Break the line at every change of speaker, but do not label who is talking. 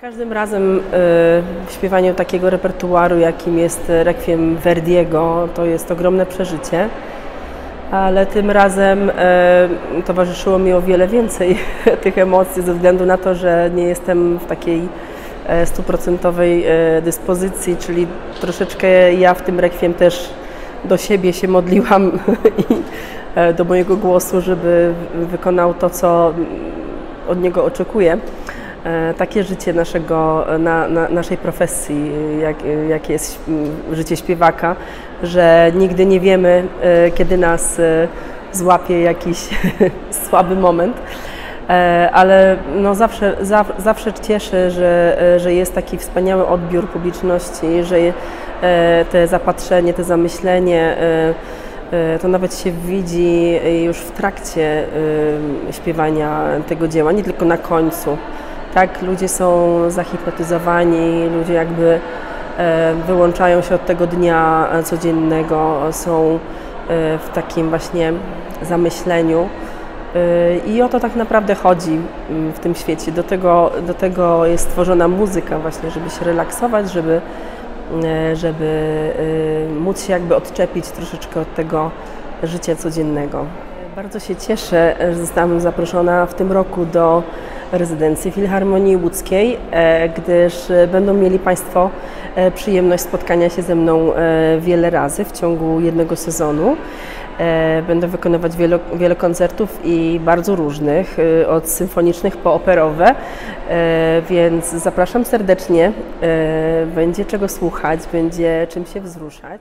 każdym razem y, w śpiewaniu takiego repertuaru, jakim jest Requiem Verdiego, to jest ogromne przeżycie, ale tym razem y, towarzyszyło mi o wiele więcej tych emocji ze względu na to, że nie jestem w takiej e, stuprocentowej e, dyspozycji, czyli troszeczkę ja w tym Requiem też do siebie się modliłam i e, do mojego głosu, żeby wykonał to, co od niego oczekuję. E, takie życie naszego, na, na, naszej profesji, jak, jakie jest życie śpiewaka, że nigdy nie wiemy, e, kiedy nas e, złapie jakiś słaby moment. Ale no zawsze, zawsze cieszę, że, że jest taki wspaniały odbiór publiczności, że te zapatrzenie, te zamyślenie to nawet się widzi już w trakcie śpiewania tego dzieła, nie tylko na końcu tak, ludzie są zahipnotyzowani, ludzie jakby e, wyłączają się od tego dnia codziennego, są e, w takim właśnie zamyśleniu. E, I o to tak naprawdę chodzi mm, w tym świecie. Do tego, do tego jest stworzona muzyka właśnie, żeby się relaksować, żeby, żeby móc się jakby odczepić troszeczkę od tego życia codziennego. Bardzo się cieszę, że zostałam zaproszona w tym roku do rezydencji Filharmonii Łódzkiej, e, gdyż e, będą mieli Państwo e, przyjemność spotkania się ze mną wiele razy w ciągu jednego sezonu. Będę wykonywać wiele, wiele koncertów i bardzo różnych, od symfonicznych po operowe, więc zapraszam serdecznie. Będzie czego słuchać, będzie czym się wzruszać.